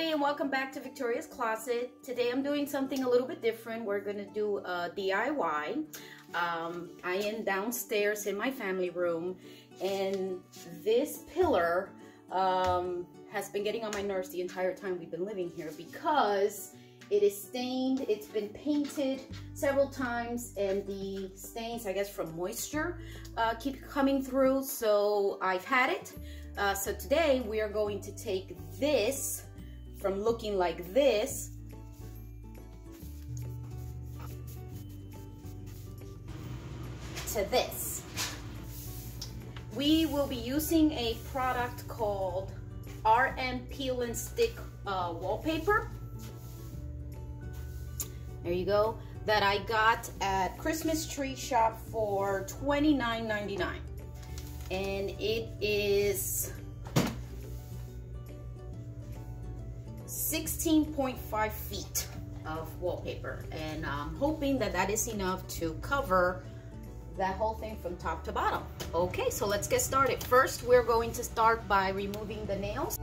everybody and welcome back to Victoria's Closet. Today I'm doing something a little bit different. We're gonna do a DIY. Um, I am downstairs in my family room and this pillar um, has been getting on my nerves the entire time we've been living here because it is stained, it's been painted several times and the stains, I guess from moisture, uh, keep coming through. So I've had it. Uh, so today we are going to take this from looking like this to this. We will be using a product called RM Peel and Stick uh, Wallpaper. There you go. That I got at Christmas Tree Shop for $29.99. And it is 16.5 feet of wallpaper and I'm hoping that that is enough to cover that whole thing from top to bottom. Okay, so let's get started. First, we're going to start by removing the nails.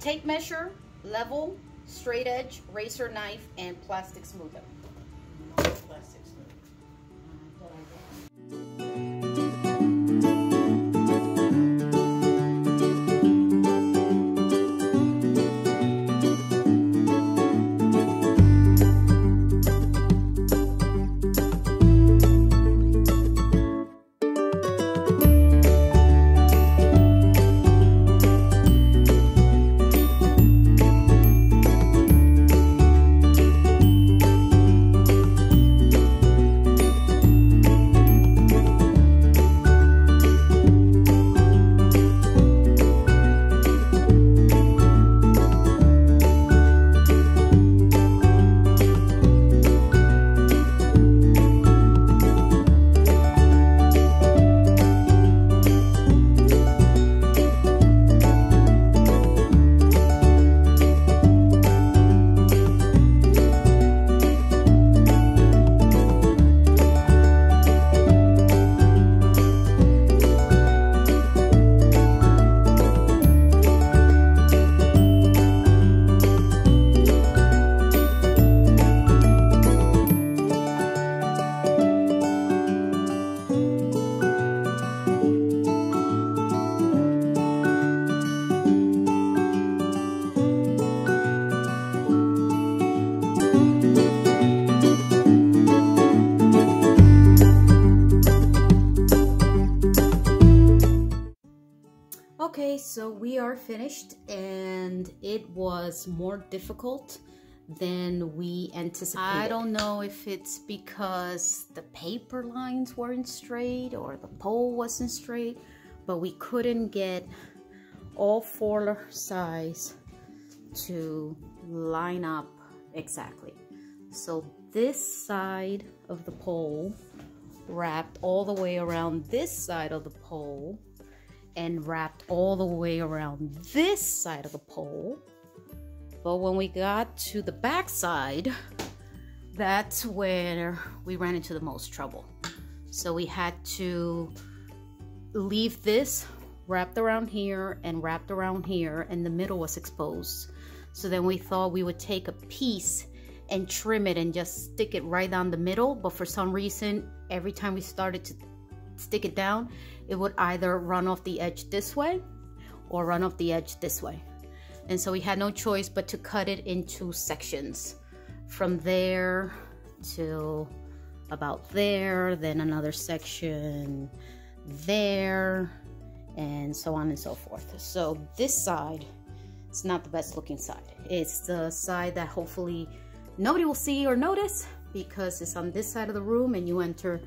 Tape measure, level, straight edge, razor knife, and plastic smoother. Okay, so we are finished and it was more difficult than we anticipated. I don't know if it's because the paper lines weren't straight or the pole wasn't straight, but we couldn't get all four sides to line up exactly. So this side of the pole wrapped all the way around this side of the pole and wrapped all the way around this side of the pole. But when we got to the back side, that's where we ran into the most trouble. So we had to leave this wrapped around here and wrapped around here and the middle was exposed. So then we thought we would take a piece and trim it and just stick it right down the middle. But for some reason, every time we started to stick it down, it would either run off the edge this way or run off the edge this way. And so we had no choice but to cut it into sections from there to about there, then another section there, and so on and so forth. So this side is not the best looking side. It's the side that hopefully nobody will see or notice because it's on this side of the room and you enter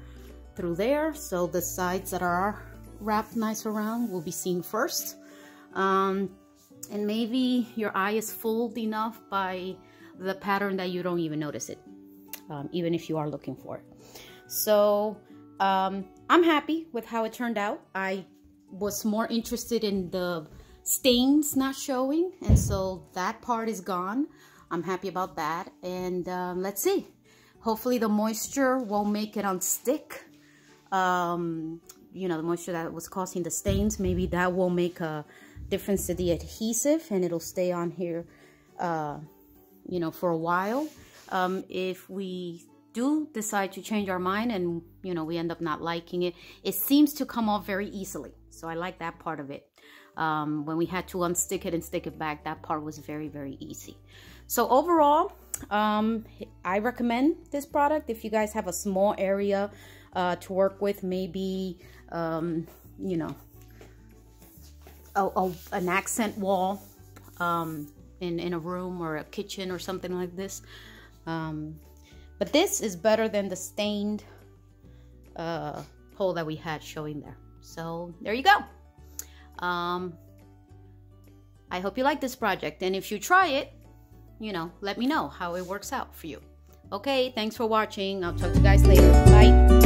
through there. So the sides that are wrapped nice around will be seen first. Um, and maybe your eye is fooled enough by the pattern that you don't even notice it, um, even if you are looking for it. So um, I'm happy with how it turned out. I was more interested in the stains not showing, and so that part is gone. I'm happy about that. And um, let's see. Hopefully the moisture won't make it on stick um, you know, the moisture that was causing the stains. Maybe that will make a difference to the adhesive and it'll stay on here, uh, you know, for a while. Um, if we do decide to change our mind and, you know, we end up not liking it, it seems to come off very easily. So I like that part of it. Um, when we had to unstick it and stick it back, that part was very, very easy. So overall, um, I recommend this product if you guys have a small area uh, to work with, maybe, um, you know, a, a, an accent wall um, in, in a room or a kitchen or something like this. Um, but this is better than the stained uh, hole that we had showing there. So there you go. Um, I hope you like this project. And if you try it, you know, let me know how it works out for you. Okay, thanks for watching. I'll talk to you guys later. Bye.